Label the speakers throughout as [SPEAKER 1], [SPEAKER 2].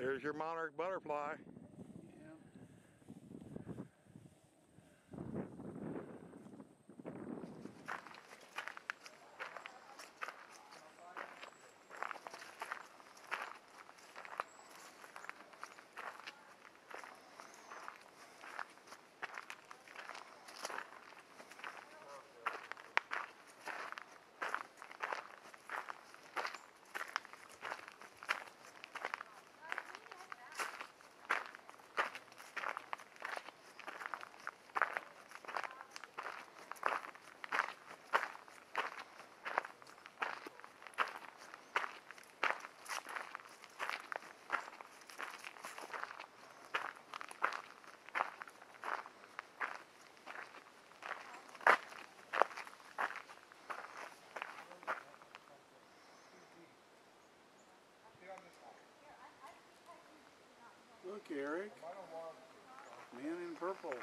[SPEAKER 1] There's your monarch butterfly.
[SPEAKER 2] Eric. Man in purple.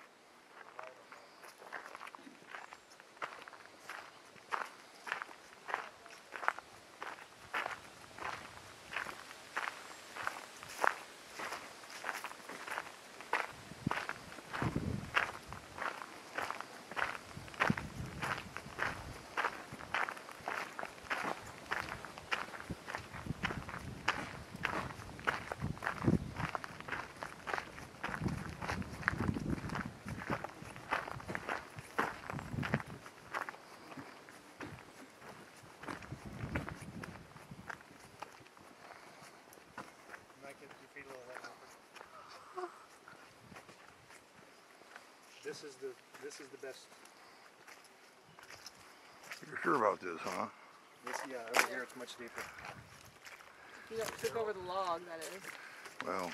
[SPEAKER 3] This is the this is the best.
[SPEAKER 1] You're sure about this, huh?
[SPEAKER 3] This yeah, over here it's much deeper.
[SPEAKER 4] You got, took over the log, that is.
[SPEAKER 1] Well,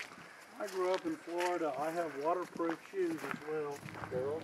[SPEAKER 2] I grew up in Florida. I have waterproof shoes as well, Carol.